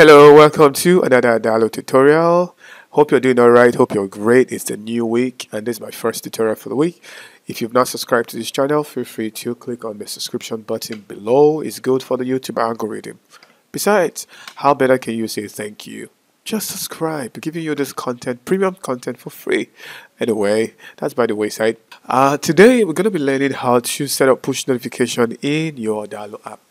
Hello, welcome to another Adalo tutorial. Hope you're doing alright, hope you're great. It's a new week and this is my first tutorial for the week. If you've not subscribed to this channel, feel free to click on the subscription button below. It's good for the YouTube algorithm. Besides, how better can you say thank you? Just subscribe, We're giving you this content, premium content for free. Anyway, that's by the wayside. Uh, today, we're going to be learning how to set up push notification in your Adalo app.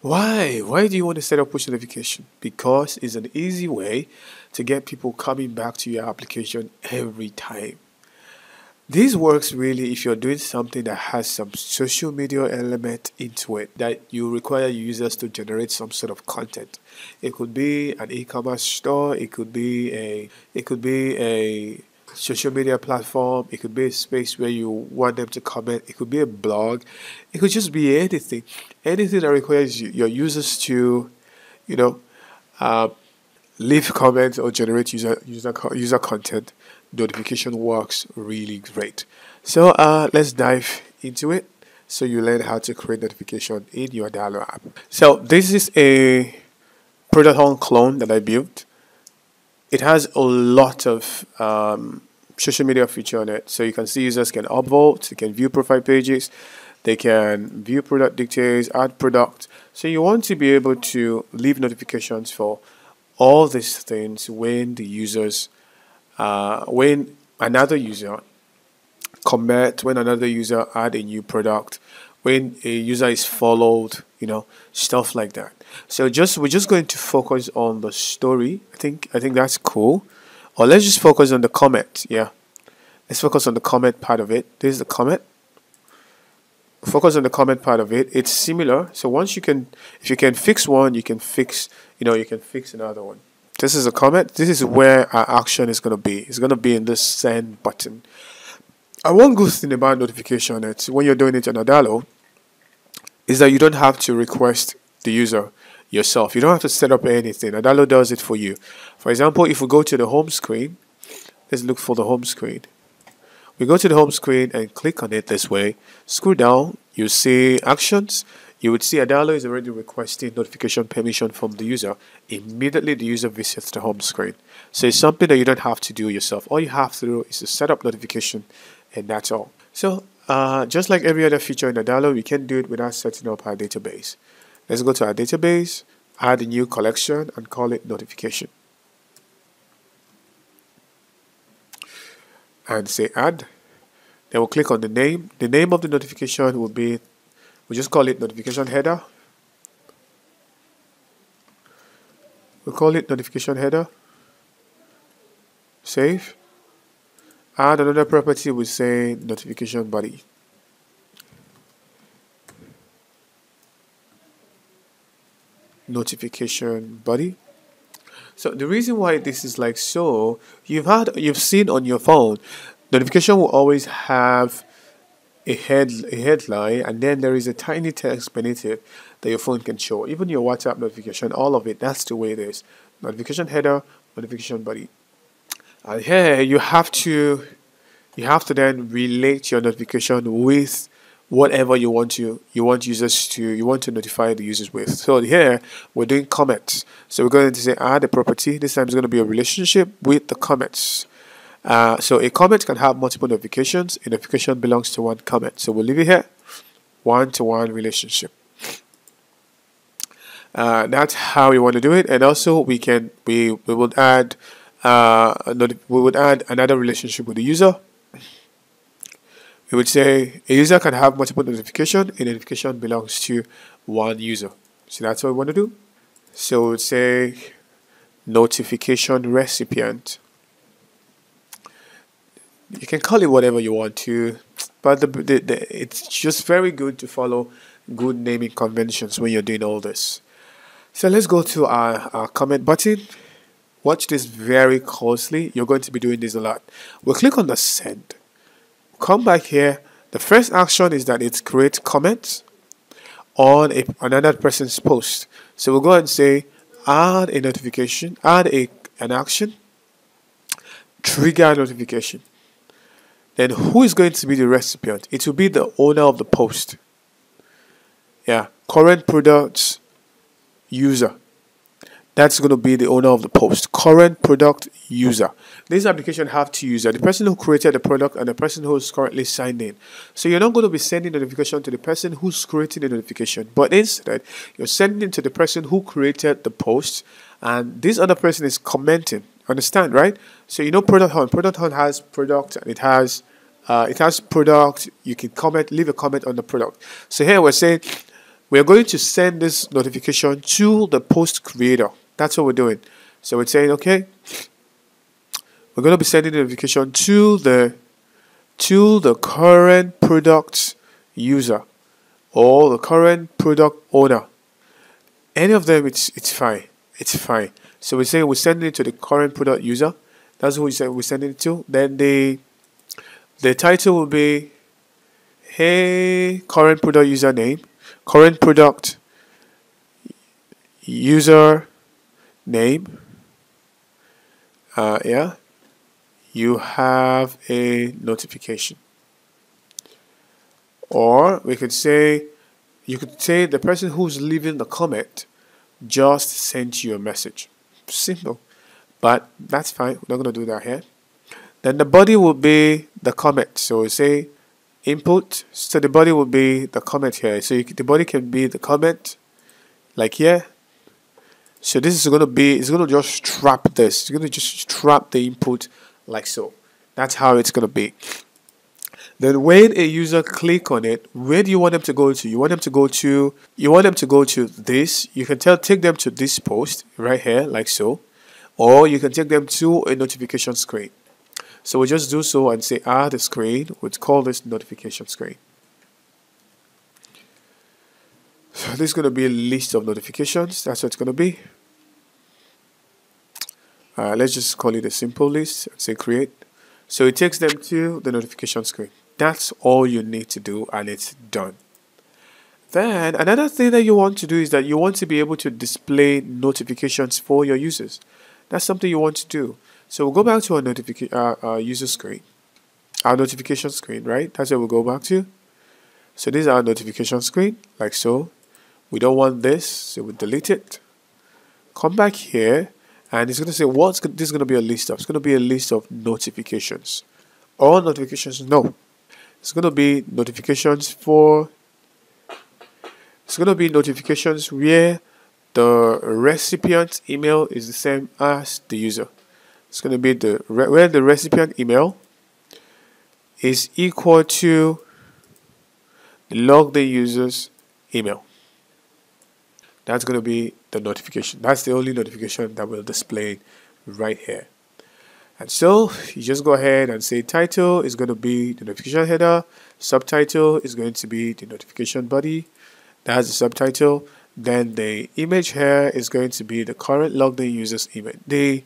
Why? Why do you want to set up push notification? Because it's an easy way to get people coming back to your application every time. This works really if you're doing something that has some social media element into it that you require users to generate some sort of content. It could be an e-commerce store, it could be a it could be a social media platform, it could be a space where you want them to comment, it could be a blog, it could just be anything. Anything that requires your users to, you know, uh, leave comments or generate user user user content. Notification works really great. So uh, let's dive into it. So you learn how to create notification in your Adalo app. So this is a Product clone that I built. It has a lot of um, social media feature on it. So you can see users can upvote, they can view profile pages, they can view product details, add product. So you want to be able to leave notifications for all these things when the users, uh, when another user comment, when another user add a new product, when a user is followed, you know, stuff like that. So just we're just going to focus on the story. I think I think that's cool. Or let's just focus on the comment. Yeah. Let's focus on the comment part of it. This is the comment. Focus on the comment part of it. It's similar. So once you can, if you can fix one, you can fix, you know, you can fix another one. This is a comment. This is where our action is going to be. It's going to be in this send button. And one good thing about notification it's when you're doing it on Adalo is that you don't have to request the user yourself. You don't have to set up anything. Adalo does it for you. For example, if we go to the home screen, let's look for the home screen. We go to the home screen and click on it this way. Scroll down, you see actions. You would see Adalo is already requesting notification permission from the user. Immediately the user visits the home screen. So it's something that you don't have to do yourself. All you have to do is to set up notification and that's all. So uh, just like every other feature in Adalo, we can do it without setting up our database. Let's go to our database, add a new collection and call it notification. And say add. Then we'll click on the name. The name of the notification will be, we'll just call it notification header. We'll call it notification header. Save. Add another property, we say notification body. notification body. So the reason why this is like so you've had you've seen on your phone notification will always have a head a headline and then there is a tiny text beneath it that your phone can show. Even your whatsapp notification all of it that's the way it is. Notification header notification body and here you have to you have to then relate your notification with whatever you want to you want users to you want to notify the users with. So here we're doing comments. So we're going to say add a property this time it's going to be a relationship with the comments. Uh, so a comment can have multiple notifications. A notification belongs to one comment. So we'll leave it here. One-to-one -one relationship. Uh, that's how we want to do it. And also we can we we would add uh, we would add another relationship with the user we would say a user can have multiple notification. A notification belongs to one user. So that's what we want to do. So we would say notification recipient. You can call it whatever you want to, but the, the, the, it's just very good to follow good naming conventions when you're doing all this. So let's go to our, our comment button. Watch this very closely. You're going to be doing this a lot. We'll click on the send. Come back here. The first action is that it creates comments on a, another person's post. So we'll go and say add a notification add a an action trigger notification. Then who is going to be the recipient? It will be the owner of the post. Yeah current products user that's going to be the owner of the post. Current product user. This application have two users the person who created the product and the person who is currently signed in so you're not going to be sending notification to the person who's creating the notification but instead you're sending to the person who created the post and this other person is commenting. Understand right? So you know Product Hunt. Product Hunt has product and it has uh, it has product. You can comment leave a comment on the product. So here we're saying we're going to send this notification to the post creator that's what we're doing so we're saying okay we're going to be sending the notification to the to the current product user or the current product owner any of them it's it's fine it's fine so we say we're sending it to the current product user. That's who we say we're sending it to. Then the the title will be Hey current product user name, current product user name. Uh, yeah, you have a notification. Or we could say, you could say the person who's leaving the comment just sent you a message. Simple. But that's fine. We're not going to do that here. Then the body will be the comment. So we say input. So the body will be the comment here. So you, the body can be the comment like here so this is going to be it's going to just trap this. It's going to just trap the input like so. That's how it's going to be. Then when a user click on it where do you want them to go to? You want them to go to you want them to go to this. You can tell take them to this post right here like so. Or you can take them to a notification screen. So we just do so and say ah, add a screen. We call this notification screen so this is going to be a list of notifications that's what it's going to be uh, let's just call it a simple list and say create so it takes them to the notification screen that's all you need to do and it's done. Then another thing that you want to do is that you want to be able to display notifications for your users. That's something you want to do. So we'll go back to our notification uh, uh, user screen, our notification screen, right? That's what we'll go back to. So this is our notification screen, like so. We don't want this, so we delete it. Come back here, and it's going to say what's this is going to be a list of. It's going to be a list of notifications. All notifications, no it's going to be notifications for it's going to be notifications where the recipient email is the same as the user it's going to be the where the recipient email is equal to the logged in user's email that's going to be the notification that's the only notification that will display right here and so you just go ahead and say title is going to be the notification header, subtitle is going to be the notification body, that's the subtitle. Then the image here is going to be the current logged in user's image. The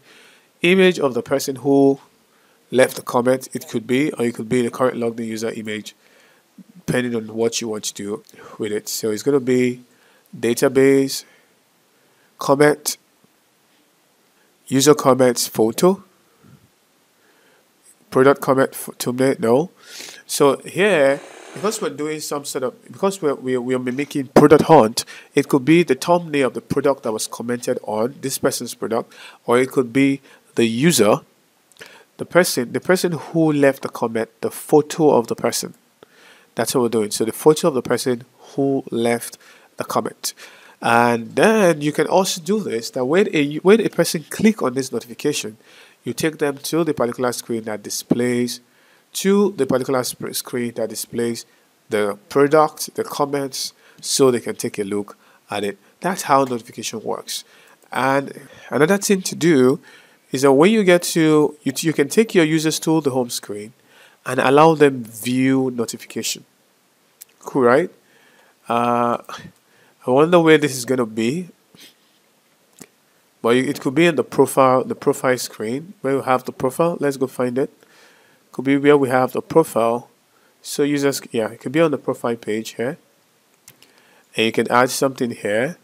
image of the person who left the comment, it could be, or it could be the current logged in user image, depending on what you want to do with it. So it's going to be database, comment, user comments photo, product comment thumbnail no. So here because we're doing some sort of because we're, we're, we're mimicking Product Hunt it could be the thumbnail of the product that was commented on this person's product or it could be the user the person the person who left the comment the photo of the person. That's what we're doing. So the photo of the person who left the comment and then you can also do this that when a when a person click on this notification you take them to the particular screen that displays to the particular screen that displays the product, the comments, so they can take a look at it. That's how notification works. And another thing to do is that when you get to, you, you can take your users to the home screen and allow them view notification. Cool, right? Uh, I wonder where this is going to be. But it could be in the profile the profile screen. Where we have the profile let's go find it. Could be where we have the profile. So users yeah it could be on the profile page here. And you can add something here.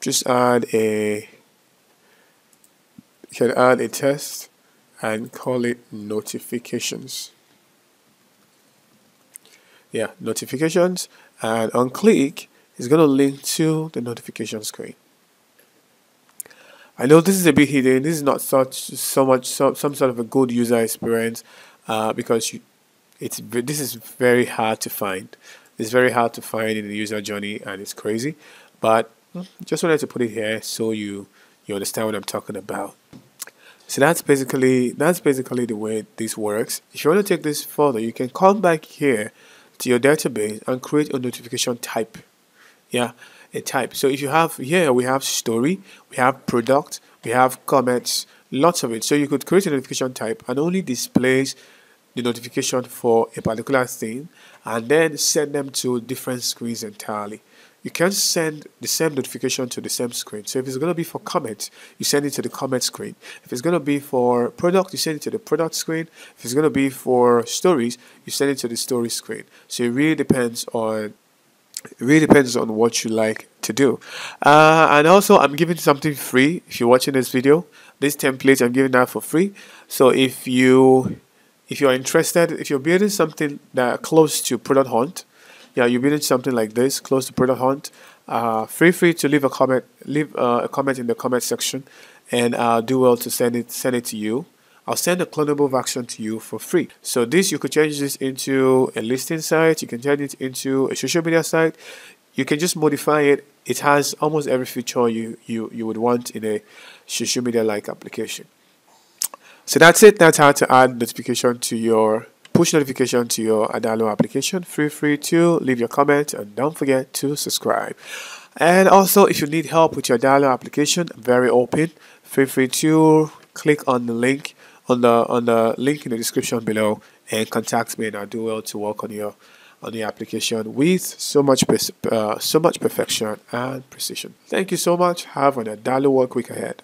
Just add a you can add a test and call it notifications. Yeah notifications and on click is going to link to the notification screen I know this is a bit hidden. This is not such so much so, some sort of a good user experience uh, because you, it's this is very hard to find. It's very hard to find in the user journey, and it's crazy. But just wanted to put it here so you you understand what I'm talking about. So that's basically that's basically the way this works. If you want to take this further, you can come back here to your database and create a notification type. Yeah, a type. So if you have here we have story, we have product, we have comments, lots of it. So you could create a notification type and only displays the notification for a particular thing and then send them to different screens entirely. You can send the same notification to the same screen. So if it's going to be for comments, you send it to the comment screen. If it's going to be for product, you send it to the product screen. If it's going to be for stories, you send it to the story screen. So it really depends on it really depends on what you like to do. Uh, and also, I'm giving something free if you're watching this video. This template, I'm giving that for free. So if you if you're interested, if you're building something that close to Product Hunt, yeah, you're building something like this close to Product Hunt, uh, feel free to leave a comment, leave uh, a comment in the comment section, and uh, do well to send it send it to you. I'll send a clonable version to you for free. So this you could change this into a listing site, you can turn it into a social media site. You can just modify it. It has almost every feature you you you would want in a social media like application. So that's it. That's how to add notification to your push notification to your Adalo application. Feel free to leave your comment and don't forget to subscribe. And also, if you need help with your Adalo application, very open. Feel free to click on the link on the on the link in the description below and contact me, and I'll do well to work on your on the application with so much uh, so much perfection and precision. Thank you so much. Have an Adalo work week ahead.